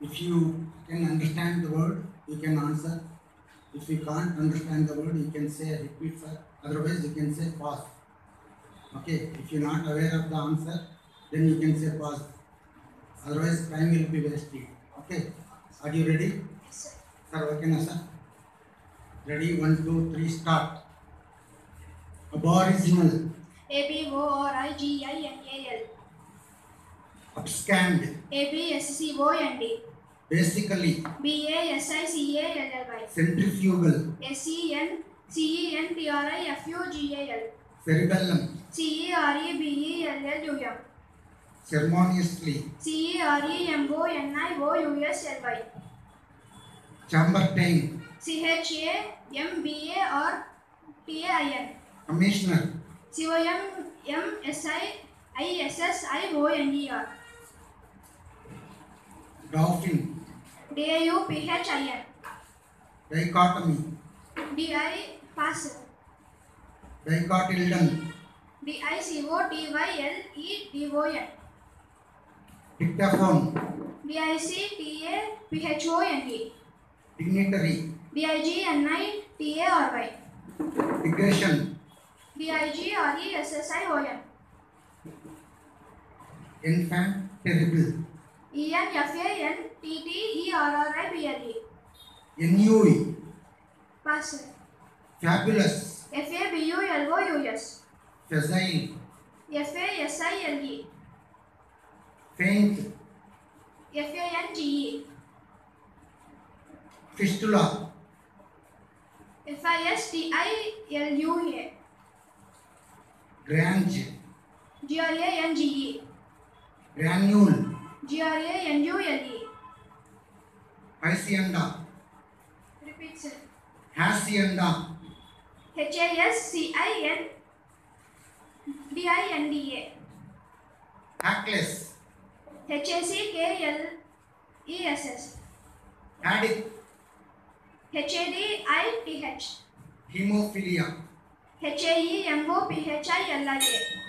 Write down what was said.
If you can understand the word, you can answer. If you can't understand the word, you can say repeat, sir. Otherwise, you can say pause. Okay, if you're not aware of the answer, then you can say pause. Otherwise, time will be wasted. Okay, are you ready? Yes, sir. Sir, okay sir? Ready? One, two, three, start. Aboriginal, A B O R I G I N A L. abscond, A B S C O N D. basically, B A S I C A L L Y. centrifugal, S E N C E N T R I F U G A L. cerebellum, C E R E B E L L U M. ceremoniously, C E R E M O N I O U S L Y. chambertain, C H A M B A R T A I N. commissioner, C O M M S I I S S I O N E R. dolphin, D A U P H I N. dichotomy, D I pass. dicotyledon, D I C O T Y L E D O N. dictaphone, D I C T A P H O N E. dignitary, D I G N I T A R Y. digression, D I G R E S S I O N. infant, terrible, E N F A N T T E R R I B L E. ennui, Pass. fabulous, F A B U L O U S. facile, F A S I L E. faint, F A N G E. fistula, F I S T I L U A. grange, G R A N G E. granule, G R A N U L E. hacienda, Repeats it. hacienda, H A S C I N D I N D A. hackless, H A C K L E S S. hadith, H A D I T H. hemophilia, H A E M O P H I L I A.